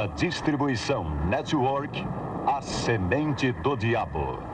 Numa distribuição network, a semente do diabo.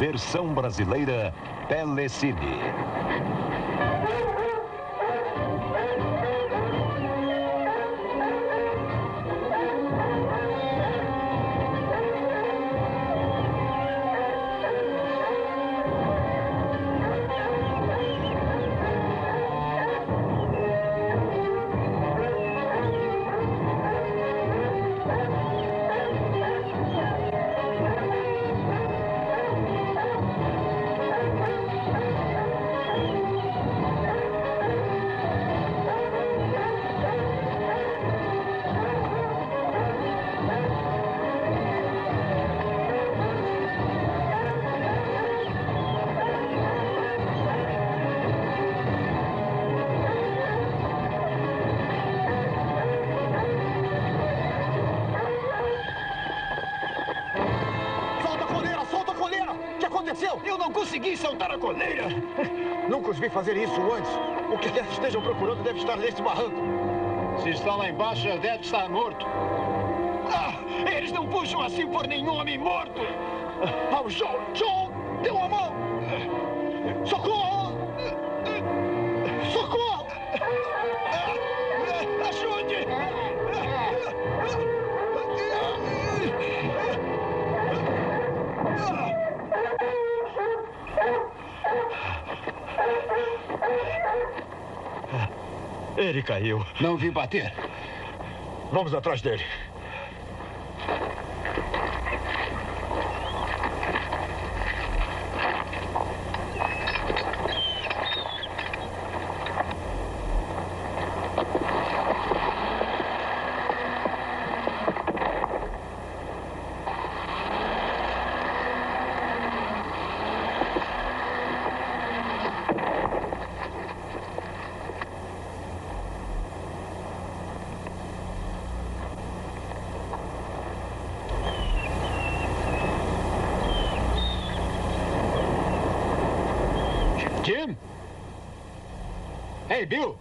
Versão brasileira Telecine. Aconteceu? Eu não consegui soltar a coleira! Nunca os vi fazer isso antes. O que que estejam procurando deve estar neste barranco. Se está lá embaixo, já deve estar morto. Ah, eles não puxam assim por nenhum homem morto! Ah, o John! John! Ele caiu. Não vi bater. Vamos atrás dele. Jim? Hey, Bill!